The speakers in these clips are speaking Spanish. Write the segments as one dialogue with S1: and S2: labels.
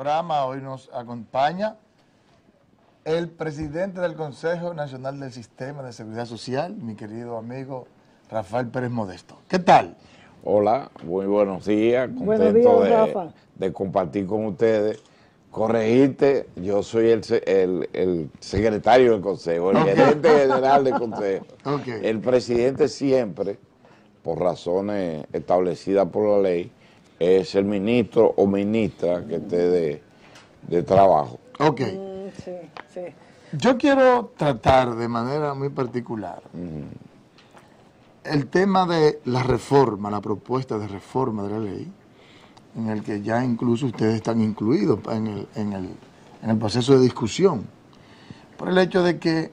S1: programa. Hoy nos acompaña el presidente del Consejo Nacional del Sistema de Seguridad Social, mi querido amigo Rafael Pérez Modesto. ¿Qué tal?
S2: Hola, muy buenos días.
S3: Contento días,
S2: de,
S3: Rafa.
S2: de, compartir con ustedes. Corregirte, yo soy el, el, el secretario del Consejo, el
S1: Ok.
S2: gerente general del Consejo. El presidente siempre, por razones establecidas por la ley, es el ministro o ministra que esté de, de trabajo.
S1: Ok.
S3: Mm, Sí, sí.
S1: Yo quiero tratar de manera muy particular el tema de la reforma, la propuesta de reforma de la ley, en el que ya incluso ustedes están incluidos en el, en el, en el proceso de discusión, por el hecho de que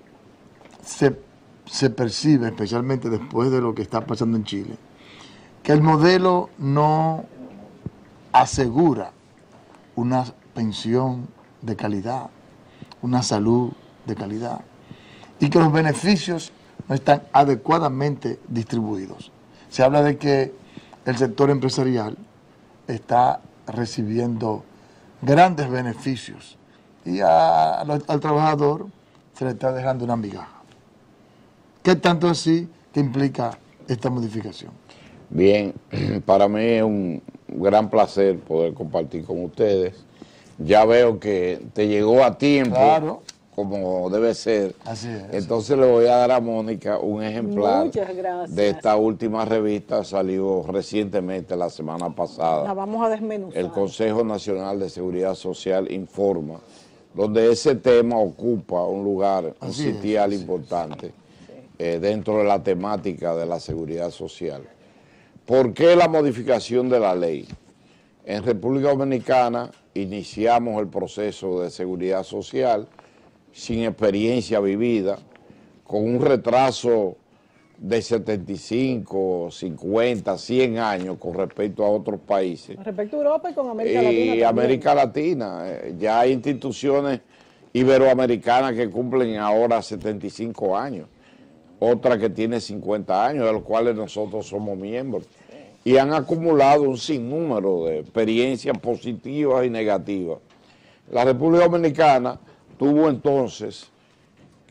S1: se, se percibe, especialmente después de lo que está pasando en Chile, que el modelo no asegura una pensión de calidad, una salud de calidad y que los beneficios no están adecuadamente distribuidos. Se habla de que el sector empresarial está recibiendo grandes beneficios y al trabajador se le está dejando una migaja. ¿Qué tanto así que implica esta modificación?
S2: Bien, para mí es un gran placer poder compartir con ustedes. Ya veo que te llegó a tiempo,
S1: Claro.
S2: como debe ser.
S1: Así es.
S2: Entonces le voy a dar a Mónica un ejemplar de esta última revista, salió recientemente la semana
S3: La
S2: pasada.
S3: vamos a desmenuzar.
S2: El Consejo Nacional de Seguridad Social informa, donde ese tema ocupa un lugar, un
S1: Así
S2: sitial
S1: es.
S2: importante eh, dentro de la temática de la seguridad social. ¿Por qué la modificación de la ley? En República Dominicana iniciamos el proceso de seguridad social sin experiencia vivida, con un retraso de 75, 50, 100 años con respecto a otros países
S3: Respecto a Europa y con América Latina.
S2: y. América Latina. eh, Ya hay instituciones iberoamericanas que cumplen ahora 75 años, otra que tiene 50 años, de los cuales nosotros somos miembros. Y han acumulado un sinnúmero de experiencias positivas y negativas. La República Dominicana tuvo entonces,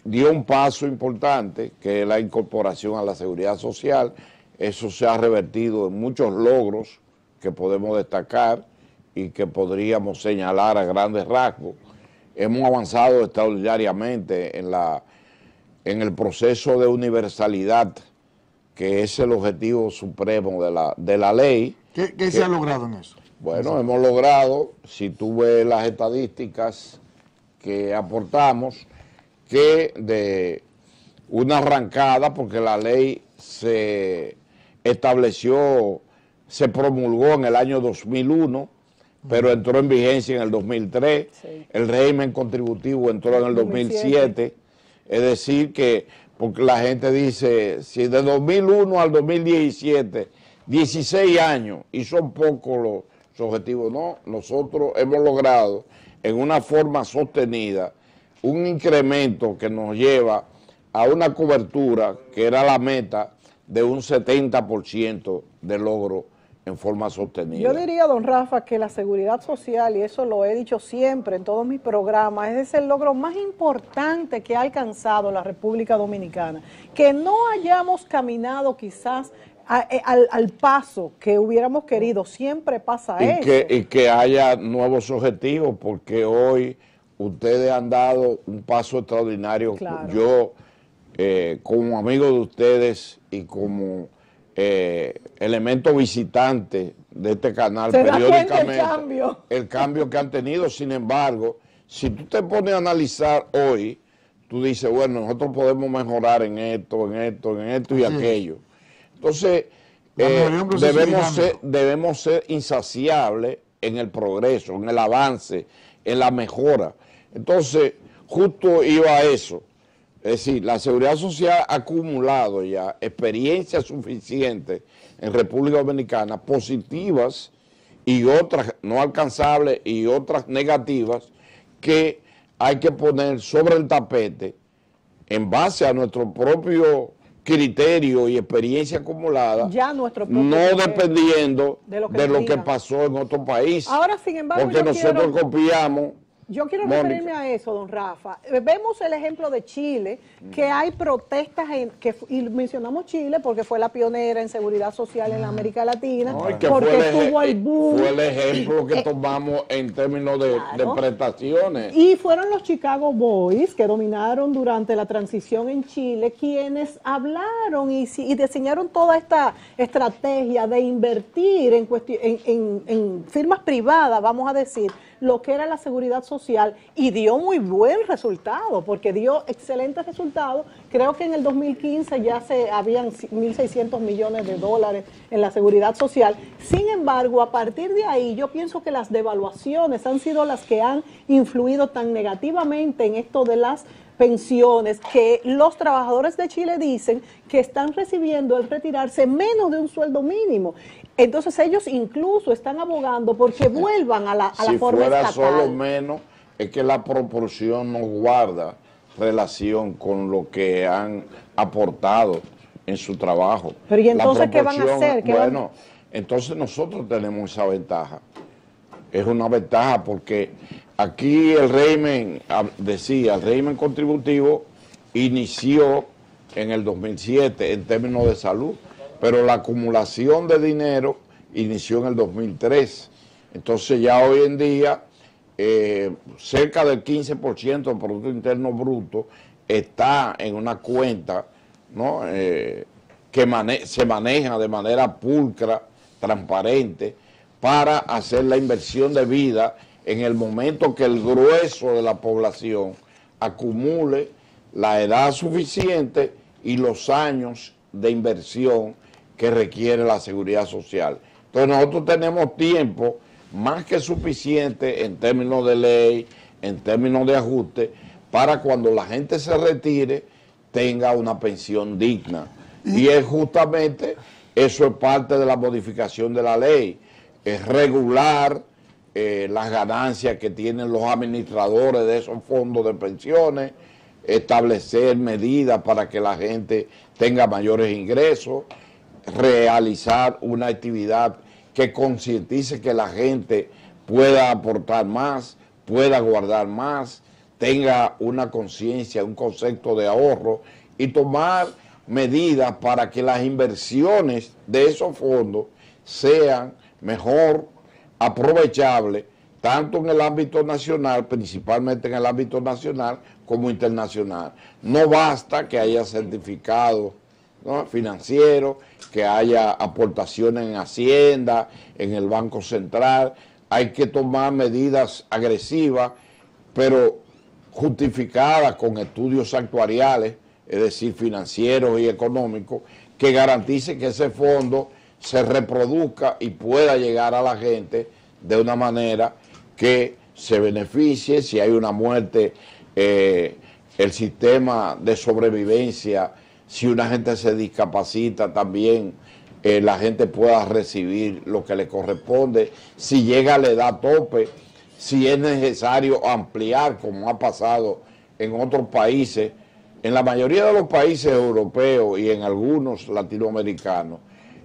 S2: dio un paso importante, que es la incorporación a la seguridad social. Eso se ha revertido en muchos logros que podemos destacar y que podríamos señalar a grandes rasgos. Hemos avanzado extraordinariamente en, la, en el proceso de universalidad, que es el objetivo supremo de la, de la ley.
S1: ¿Qué, qué se ha logrado en eso?
S2: Bueno, hemos logrado, si tú ves las estadísticas que aportamos, que de una arrancada, porque la ley se estableció, se promulgó en el año 2001, pero entró en vigencia en el 2003,
S3: Sí.
S2: el régimen contributivo entró en el 2007, es decir que, porque la gente dice, si de 2001 al 2017, 16 años, y son pocos los, objetivos, no, nosotros hemos logrado en una forma sostenida un incremento que nos lleva a una cobertura que era la meta de un 70% de logro en forma sostenida.
S3: Yo diría, don Rafa, que la seguridad social, y eso lo he dicho siempre en todos mis programas, es el logro más importante que ha alcanzado la República Dominicana. Que no hayamos caminado quizás a- eh, al, al paso que hubiéramos querido, siempre pasa
S2: y
S3: eso.
S2: que, y que haya nuevos objetivos, porque hoy ustedes han dado un paso extraordinario.
S3: Claro.
S2: Yo, eh, como amigo de ustedes y como eh, elemento visitante de este canal
S3: Se da cuenta el
S2: periódicamente,
S3: cambio.
S2: el cambio que han tenido, sin embargo, si tú te pones a analizar hoy, tú dices, bueno, nosotros podemos mejorar en esto, en esto, en esto y aquello. Entonces, eh, debemos, ser, debemos ser insaciables en el progreso, en el avance, en la mejora. Entonces, justo iba a eso. Es decir, la seguridad social ha acumulado ya experiencias suficientes en República Dominicana, positivas y otras no alcanzables y otras negativas, que hay que poner sobre el tapete en base a nuestro propio criterio y experiencia acumulada,
S3: Ya nuestro propio
S2: no dependiendo
S3: De lo que
S2: de
S3: nos
S2: lo que
S3: digan.
S2: pasó en otro país.
S3: Ahora, sin embargo,
S2: porque nosotros
S3: quiero-
S2: copiamos.
S3: Yo quiero
S2: Mónica.
S3: referirme a eso, don Rafa. Eh, Vemos el ejemplo de Chile, que hay protestas, en, que, y mencionamos Chile porque fue la pionera en seguridad social en la América Latina,
S2: No,
S3: porque
S2: fue,
S3: tuvo el boom.
S2: fue el ejemplo que
S3: Eh,
S2: tomamos en términos de, prestaciones.
S3: Y fueron los Chicago Boys que dominaron durante la transición en Chile quienes hablaron y, y diseñaron toda esta estrategia de invertir en, en- en firmas privadas, vamos a decir, lo que era la seguridad social y dio muy buen resultado, porque dio excelentes resultados. Creo que en el 2015 ya se habían 1.600 millones de dólares en la seguridad social. Sin embargo, a partir de ahí, yo pienso que las devaluaciones han sido las que han influido tan negativamente en esto de las pensiones que los trabajadores de Chile dicen que están recibiendo al retirarse menos de un sueldo mínimo. Entonces ellos incluso están abogando porque vuelvan a la, a la
S2: si
S3: forma
S2: fuera
S3: estatal.
S2: solo menos, es que la proporción no guarda relación con lo que han aportado en su trabajo.
S3: Pero, ¿y entonces qué van a hacer? ¿Qué van-
S2: bueno, entonces nosotros tenemos esa ventaja. Es una ventaja porque aquí el régimen, ah, decía, el régimen contributivo inició en el 2007 en términos de salud, pero la acumulación de dinero inició en el 2003. Entonces ya hoy en día eh, cerca del 15% del Producto Interno Bruto está en una cuenta. Eh, que se maneja de manera pulcra, transparente, para hacer la inversión de vida en el momento que el grueso de la población acumule la edad suficiente y los años de inversión que requiere la seguridad social. Entonces nosotros tenemos tiempo más que suficiente en términos de ley, en términos de ajuste, para cuando la gente se retire tenga una pensión digna. Y es justamente, eso es parte de la modificación de la ley, es regular eh, las ganancias que tienen los administradores de esos fondos de pensiones, establecer medidas para que la gente tenga mayores ingresos, realizar una actividad que concientice que la gente pueda aportar más, pueda guardar más, tenga una conciencia, un concepto de ahorro y tomar medidas para que las inversiones de esos fondos sean mejor aprovechables, tanto en el ámbito nacional, principalmente en el ámbito nacional, como internacional. No basta que haya certificados ¿no? financieros, que haya aportaciones en Hacienda, en el Banco Central. Hay que tomar medidas agresivas, pero justificadas con estudios actuariales, es decir, financieros y económicos, que garanticen que ese fondo se reproduzca y pueda llegar a la gente de una manera que se beneficie, si hay una muerte, eh, el sistema de sobrevivencia, si una gente se discapacita también, eh, la gente pueda recibir lo que le corresponde, si llega a la edad tope, si es necesario ampliar, como ha pasado en otros países, en la mayoría de los países europeos y en algunos latinoamericanos,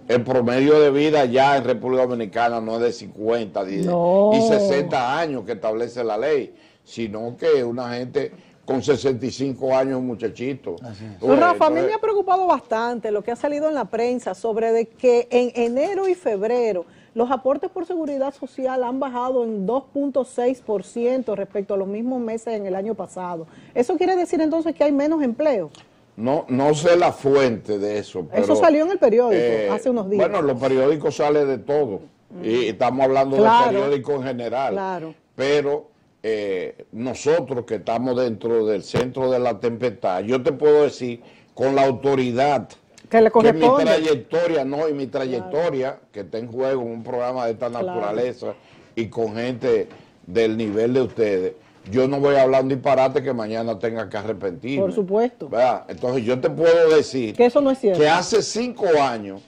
S2: el promedio de vida ya en República Dominicana no es de 50 di-
S3: No.
S2: y 60 años que establece la ley, sino que una gente con 65 años, muchachito. Ves,
S3: Rafa, a mí me ha preocupado bastante lo que ha salido en la prensa sobre de que en enero y febrero los aportes por seguridad social han bajado en 2.6% respecto a los mismos meses en el año pasado. ¿Eso quiere decir entonces que hay menos empleo?
S2: No, no sé la fuente de eso. Pero,
S3: Eso salió en el periódico
S2: eh,
S3: hace unos días.
S2: Bueno, los periódicos salen de todo. Y estamos hablando
S3: Claro.
S2: de periódicos en general.
S3: Claro.
S2: Pero eh, nosotros que estamos dentro del centro de la tempestad, yo te puedo decir con la autoridad
S3: Que le
S2: mi
S3: corresponde.
S2: trayectoria, no, y mi trayectoria, que está en juego en un programa de esta
S3: Claro.
S2: naturaleza y con gente del nivel de ustedes, yo no voy a hablar un disparate que mañana tenga que arrepentirme.
S3: Por supuesto.
S2: ¿verdad? Entonces yo te puedo decir
S3: Que eso no es cierto.
S2: que hace cinco años,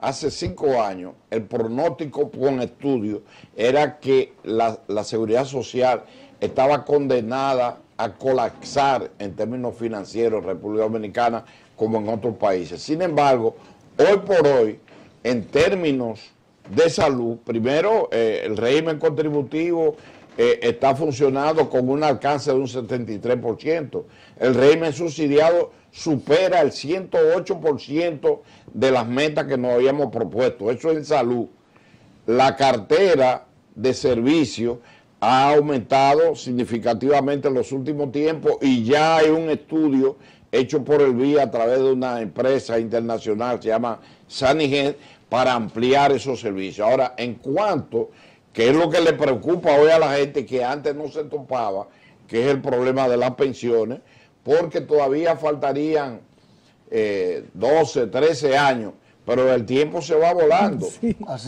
S2: hace cinco años, el pronóstico con estudio era que la, la seguridad social estaba condenada a colapsar en términos financieros en República Dominicana como en otros países. Sin embargo, hoy por hoy, en términos de salud, primero, eh, el régimen contributivo eh, está funcionando con un alcance de un 73%. El régimen subsidiado supera el 108% de las metas que nos habíamos propuesto. Eso en salud. La cartera de servicios ha aumentado significativamente en los últimos tiempos y ya hay un estudio hecho por el VIA a través de una empresa internacional, se llama Sanigen, para ampliar esos servicios. Ahora, en cuanto, que es lo que le preocupa hoy a la gente que antes no se topaba, que es el problema de las pensiones, porque todavía faltarían 12, eh, 13 años pero el tiempo se va volando.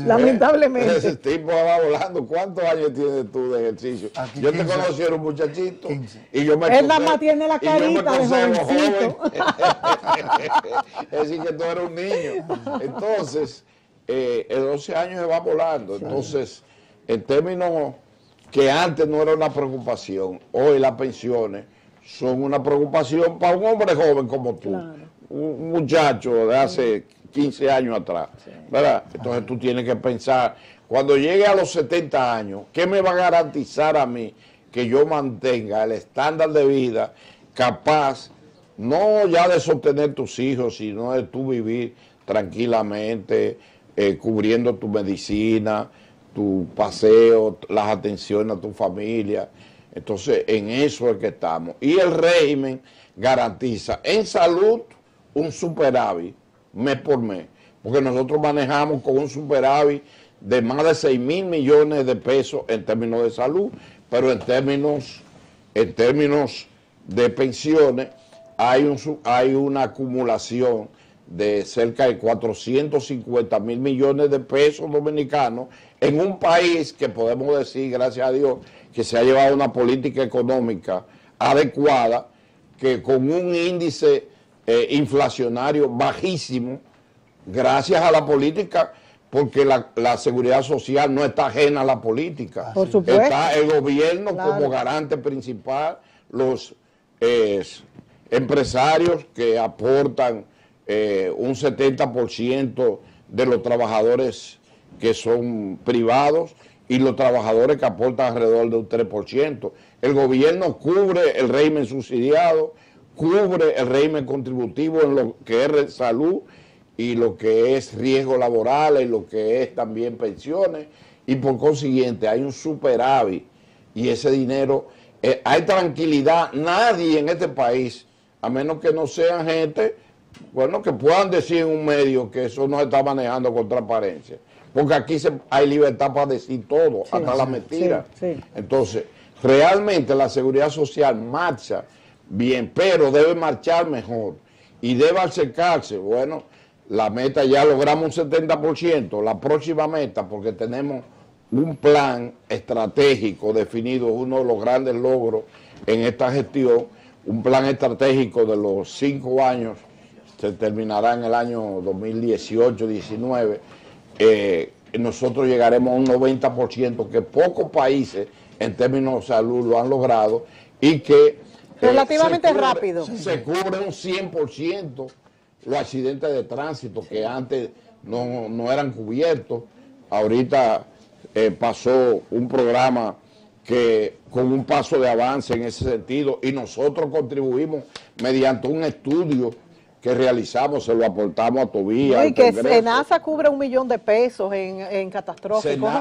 S3: lamentablemente.
S2: El tiempo va volando. ¿Cuántos años tienes tú de ejercicio? yo te conocí, era un muchachito. Y yo me
S3: Él nada más tiene la carita de jovencito.
S2: es decir, que tú eres un niño. Entonces, eh, en 12 años se va volando. Entonces, en términos que antes no era una preocupación, hoy las pensiones son una preocupación para un hombre joven como tú. Un muchacho de hace 15 años atrás. ¿verdad? Entonces tú tienes que pensar, cuando llegue a los 70 años, ¿qué me va a garantizar a mí que yo mantenga el estándar de vida capaz, no ya de sostener tus hijos, sino de tú vivir tranquilamente, eh, cubriendo tu medicina, tu paseo, las atenciones a tu familia. Entonces, en eso es que estamos. Y el régimen garantiza en salud un superávit mes por mes, porque nosotros manejamos con un superávit de más de 6 mil millones de pesos en términos de salud, pero en términos, en términos de pensiones hay, un, hay una acumulación de cerca de 450 mil millones de pesos dominicanos en un país que podemos decir, gracias a Dios, que se ha llevado una política económica adecuada, que con un índice eh, inflacionario bajísimo, gracias a la política, porque la, seguridad social no está ajena a la política.
S3: Por supuesto.
S2: Está el gobierno como garante principal, los eh, empresarios que aportan eh, un 70% de los trabajadores que son privados y los trabajadores que aportan alrededor de un 3%. El gobierno cubre el régimen subsidiado, cubre el régimen contributivo en lo que es salud y lo que es riesgo laboral y lo que es también pensiones y por consiguiente hay un superávit y ese dinero, eh, hay tranquilidad, nadie en este país, a menos que no sean gente, bueno, que puedan decir en un medio que eso no se está manejando con transparencia, porque aquí se, hay libertad para decir todo, hasta la mentira. Entonces, realmente la seguridad social marcha bien, pero debe marchar mejor y debe acercarse. Bueno, la meta ya logramos un 70%, la próxima meta, porque tenemos un plan estratégico definido, uno de los grandes logros en esta gestión, un plan estratégico de los cinco años, se terminará en el año 2018-19, eh, nosotros llegaremos a un 90% que pocos países en términos de salud lo han logrado y que
S3: Relativamente rápido.
S2: Se cubre un 100% los accidentes de tránsito que antes no, eran cubiertos. Ahorita eh, pasó un programa que con un paso de avance en ese sentido y nosotros contribuimos mediante un estudio que realizamos, se lo aportamos a Tobías.
S3: Y que Senasa cubre un millón de pesos en, en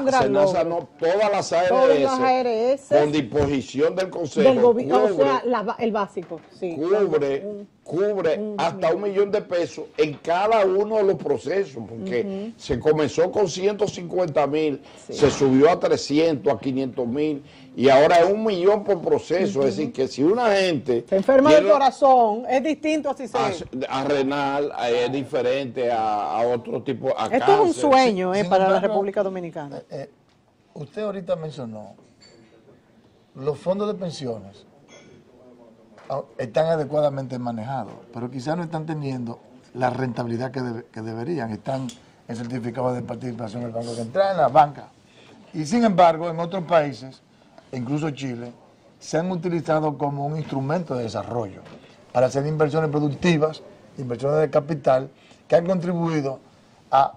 S2: gran Senasa no, todas las ARS,
S3: todas las ARS
S2: con disposición del Consejo.
S3: Del o sea, el básico, sí.
S2: Cubre, cubre hasta un millón de pesos en cada uno de los procesos, porque se comenzó con 150 mil, se subió a 300, a 500 mil y ahora es un millón por proceso. Es decir, que si una gente.
S3: Se enferma del corazón, es distinto así se.
S2: A, renal, es diferente a, otro tipo.
S3: Esto es un sueño eh, para la República Dominicana. Eh, eh,
S1: usted ahorita mencionó los fondos de pensiones están adecuadamente manejados, pero quizás no están teniendo la rentabilidad que, deberían. Están en certificados de participación del Banco Central, en la banca. Y sin embargo, en otros países incluso Chile, se han utilizado como un instrumento de desarrollo para hacer inversiones productivas inversiones de capital, que han contribuido a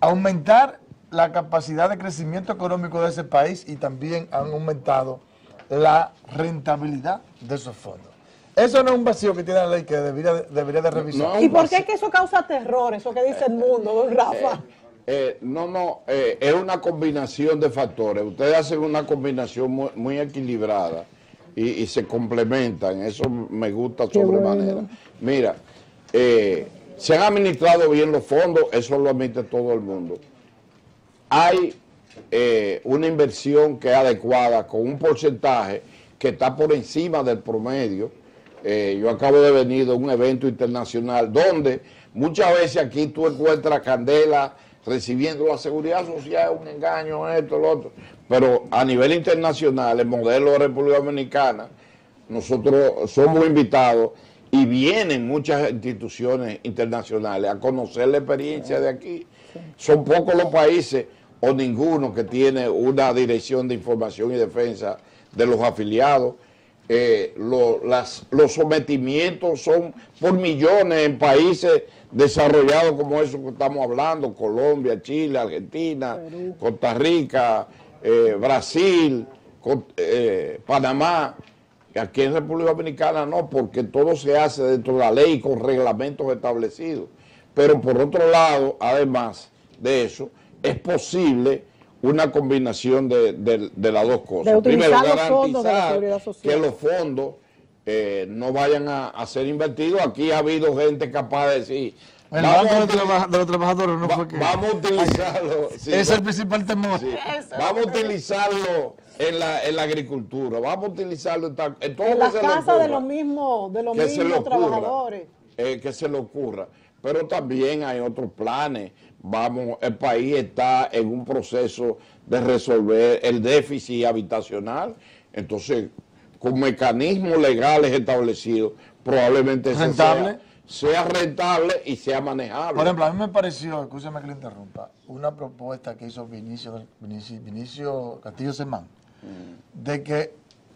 S1: aumentar la capacidad de crecimiento económico de ese país y también han aumentado la rentabilidad de esos fondos. Eso no es un vacío que tiene la ley que debería, debería de revisar.
S2: No,
S3: ¿Y por qué es que eso causa terror, eso que dice el mundo, don Rafa?
S2: Eh, no, no, eh, es una combinación de factores. Ustedes hacen una combinación muy, muy equilibrada y, y se complementan. Eso me gusta
S3: Qué
S2: sobremanera.
S3: bueno.
S2: Mira, eh, se han administrado bien los fondos, eso lo admite todo el mundo. Hay eh, una inversión que es adecuada con un porcentaje que está por encima del promedio. Eh, yo acabo de venir de un evento internacional donde muchas veces aquí tú encuentras candela recibiendo la seguridad social, un engaño, esto, lo otro. Pero a nivel internacional, el modelo de República Dominicana, nosotros somos invitados y vienen muchas instituciones internacionales a conocer la experiencia de aquí. Son pocos los países o ninguno que tiene una dirección de información y defensa de los afiliados. Eh, lo- las- los sometimientos son por millones en países desarrollados como esos que estamos hablando, Colombia, Chile, Argentina, Costa Rica, eh, Brasil, Co- eh, Panamá. Aquí en República Dominicana no, porque todo se hace dentro de la ley con reglamentos establecidos. Pero por otro lado, además de eso, es posible una combinación de, de- de las dos cosas. Primero, garantizar que los fondos eh, no vayan a, a ser invertidos. Aquí ha habido gente capaz de decir,
S1: El
S2: vamos,
S1: de, los trabajadores no
S2: va-
S1: fue que...
S2: vamos a utilizarlo. sí,
S1: Ese es
S2: va-
S1: el principal temor.
S2: Sí. Vamos a utilizarlo en la, en la agricultura, vamos a utilizarlo en, tal- en todo
S3: En las casas de los mismos, de los mismos trabajadores.
S2: eh, que se le ocurra. Pero también hay otros planes. Vamos, el país está en un proceso de resolver el déficit habitacional. Entonces, con mecanismos legales establecidos, probablemente
S1: Rentable.
S2: Sea, sea rentable y sea manejable.
S1: Por ejemplo, a mí me pareció, escúchame que le interrumpa, una propuesta que hizo Vinicio, Vinicio, Vinicio Castillo Semán, de que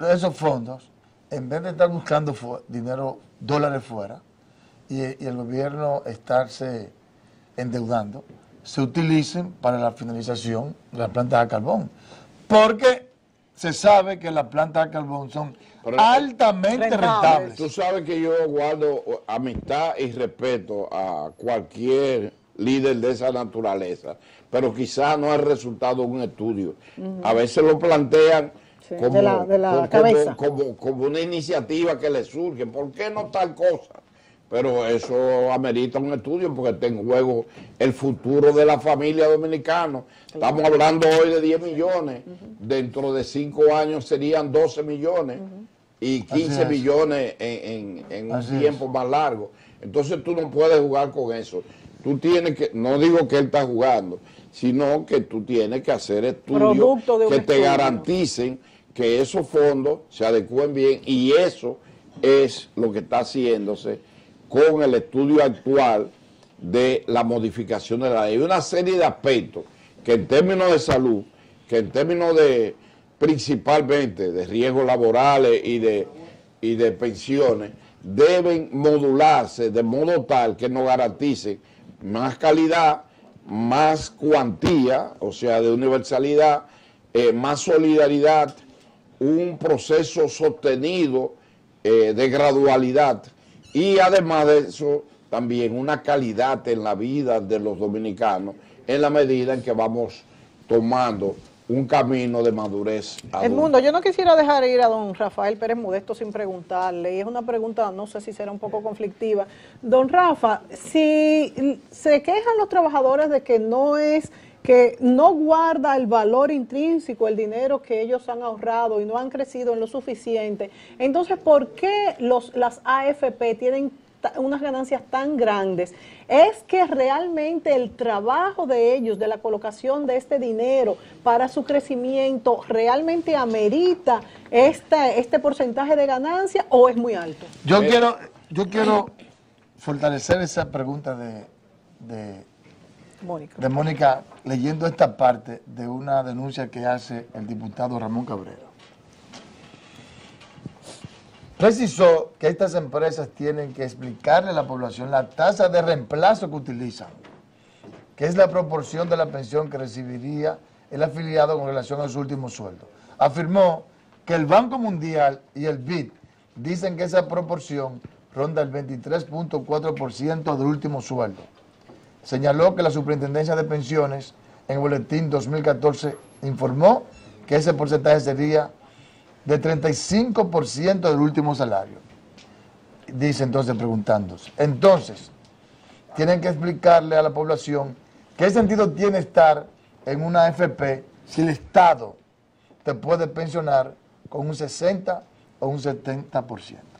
S1: esos fondos, en vez de estar buscando dinero, dólares fuera, y, y el gobierno estarse endeudando, se utilicen para la finalización de las plantas de carbón. Porque se sabe que las plantas de carbón son
S2: Pero-
S1: altamente
S3: Rentables.
S1: rentables.
S2: Tú sabes que yo guardo amistad y respeto a cualquier líder de esa naturaleza, pero quizás no es resultado de un estudio. A veces lo plantean
S3: Sí,
S2: como,
S3: de la- de la
S2: como-
S3: cabeza.
S2: como- como una iniciativa que le surge. ¿Por qué no tal cosa? Pero eso amerita un estudio porque está en juego el futuro de la familia dominicana. Estamos hablando hoy de 10 millones, dentro de 5 años serían 12 millones y 15
S1: es.
S2: millones en, en- en un
S1: Así es.
S2: tiempo más largo. Entonces tú no puedes jugar con eso. Tú tienes que, no digo que él está jugando, sino que tú tienes que hacer estudios que te
S3: estudio.
S2: garanticen que esos fondos se adecúen bien y eso es lo que está haciéndose con el estudio actual de la modificación de la ley. Hay una serie de aspectos que en términos de salud, que en términos de principalmente de riesgos laborales y de, y de pensiones, deben modularse de modo tal que nos garanticen más calidad, más cuantía, o sea, de universalidad, eh, más solidaridad, un proceso sostenido eh, de gradualidad y además de eso también una calidad en la vida de los dominicanos en la medida en que vamos tomando un camino de madurez.
S3: El
S2: adulta.
S3: mundo, yo no quisiera dejar ir a don Rafael Pérez Modesto sin preguntarle, y es una pregunta, no sé si será un poco conflictiva. Don Rafa, si se quejan los trabajadores de que no es, que no guarda el valor intrínseco, el dinero que ellos han ahorrado y no han crecido en lo suficiente, entonces, ¿por qué los, las AFP tienen unas ganancias tan grandes, es que realmente el trabajo de ellos, de la colocación de este dinero para su crecimiento, realmente amerita este, este porcentaje de ganancia o es muy alto.
S1: Yo quiero, yo quiero fortalecer esa pregunta de, de,
S3: Mónica.
S1: de Mónica leyendo esta parte de una denuncia que hace el diputado Ramón Cabrera. precisó que estas empresas tienen que explicarle a la población la tasa de reemplazo que utilizan, que es la proporción de la pensión que recibiría el afiliado con relación a su último sueldo. Afirmó que el Banco Mundial y el BID dicen que esa proporción ronda el 23.4% del último sueldo. Señaló que la Superintendencia de Pensiones en el boletín 2014 informó que ese porcentaje sería de 35% del último salario. Dice entonces preguntándose. Entonces, tienen que explicarle a la población qué sentido tiene estar en una AFP si el Estado te puede pensionar con un 60 o un 70%.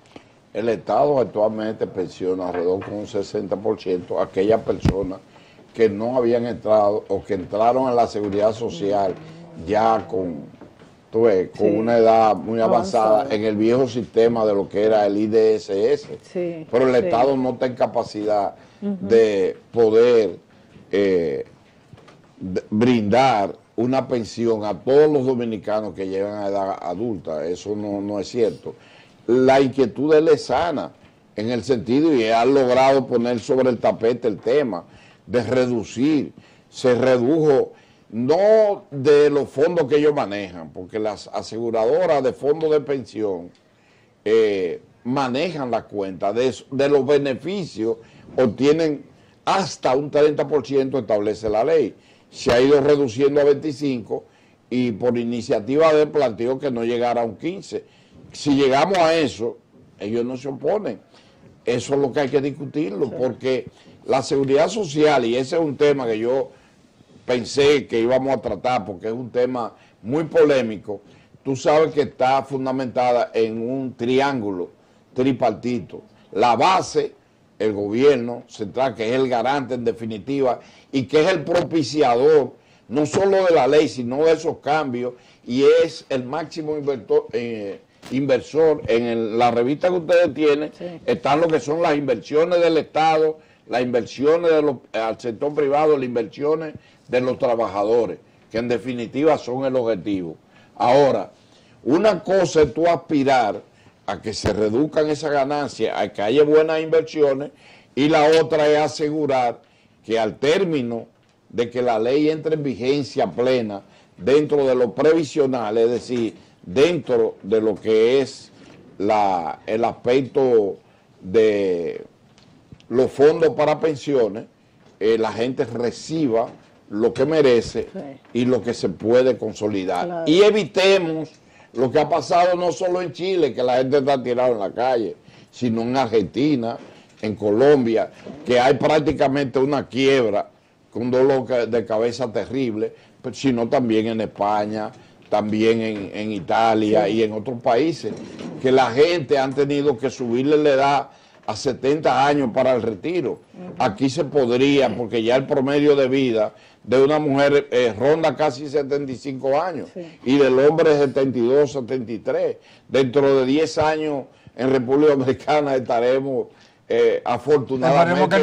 S2: El Estado actualmente pensiona alrededor con un 60% a aquellas personas que no habían entrado o que entraron a la seguridad social ya con, con una edad muy avanzada, en el viejo sistema de lo que era el IDSS. Pero el Estado no está en capacidad de poder eh, brindar una pensión a todos los dominicanos que llegan a edad adulta. Eso no, no es cierto. La inquietud de él es sana en el sentido y ha logrado poner sobre el tapete el tema de reducir. Se redujo no de los fondos que ellos manejan, porque las aseguradoras de fondos de pensión eh, manejan la cuenta de, de los beneficios, obtienen hasta un 30% establece la ley. Se ha ido reduciendo a 25 y por iniciativa de planteó que no llegara a un 15. Si llegamos a eso, ellos no se oponen. Eso es lo que hay que discutirlo, porque la seguridad social, y ese es un tema que yo pensé que íbamos a tratar, porque es un tema muy polémico, tú sabes que está fundamentada en un triángulo tripartito. La base, el gobierno central, que es el garante en definitiva, y que es el propiciador, no solo de la ley, sino de esos cambios, y es el máximo inversor, eh, inversor en la revista que ustedes tienen, están lo que son las inversiones del Estado, las inversiones de al sector privado, las inversiones de los trabajadores, que en definitiva son el objetivo. Ahora, una cosa es tú aspirar a que se reduzcan esas ganancias, a que haya buenas inversiones, y la otra es asegurar que al término de que la ley entre en vigencia plena dentro de lo previsional, es decir, dentro de lo que es la, el aspecto de los fondos para pensiones, eh, la gente reciba lo que merece y lo que se puede consolidar. Y evitemos lo que ha pasado no solo en Chile, que la gente está tirada en la calle, sino en Argentina, en Colombia, que hay prácticamente una quiebra con un dolor de cabeza terrible, sino también en España, también en, Italia y en otros países, que la gente han tenido que subirle la edad a 70 años para el retiro. Aquí se podría, porque ya el promedio de vida de una mujer eh, ronda casi 75 años y del hombre 72, 73. Dentro de 10 años en República Dominicana estaremos eh, afortunadamente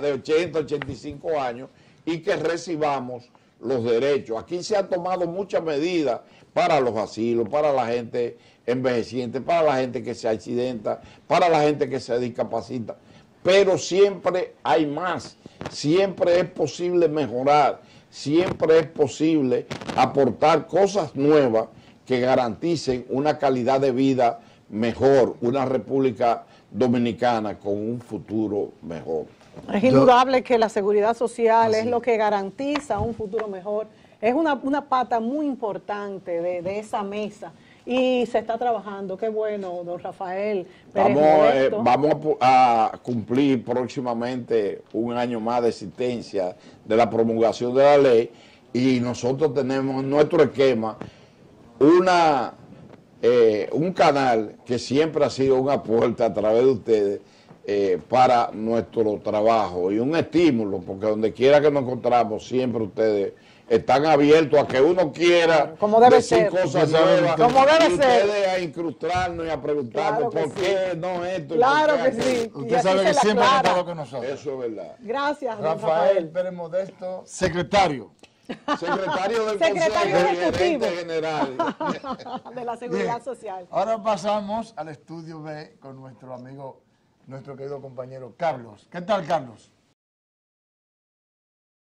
S2: de 80, 85 años y que recibamos los derechos. Aquí se han tomado muchas medidas para los asilos, para la gente envejeciente, para la gente que se accidenta, para la gente que se discapacita, pero siempre hay más, siempre es posible mejorar, siempre es posible aportar cosas nuevas que garanticen una calidad de vida mejor, una República Dominicana con un futuro mejor.
S3: Es indudable que la seguridad social es lo que garantiza un futuro mejor. Es una, pata muy importante de, esa mesa y se está trabajando. Qué bueno, don Rafael.
S2: vamos, eh, vamos a, cumplir próximamente un año más de existencia de la promulgación de la ley y nosotros tenemos en nuestro esquema una, eh, un canal que siempre ha sido un aporte a través de ustedes eh, para nuestro trabajo y un estímulo, porque donde quiera que nos encontramos, siempre ustedes están abiertos a que uno quiera
S3: como debe
S2: decir
S3: ser.
S2: cosas nuevas
S3: como debe
S2: y
S3: ser.
S2: ustedes a incrustarnos y a preguntarnos por qué no esto.
S3: Claro que sí.
S1: Usted sabe que siempre ha estado con nosotros.
S2: Eso es verdad.
S3: Gracias,
S1: Rafael, Rafael Pérez Modesto, secretario
S2: Secretario del
S3: Secretario
S2: Consejo
S3: Ejecutivo.
S2: gerente general.
S3: de la seguridad
S1: Bien.
S3: social.
S1: Ahora pasamos al estudio B con nuestro amigo, nuestro querido compañero Carlos. ¿Qué tal, Carlos?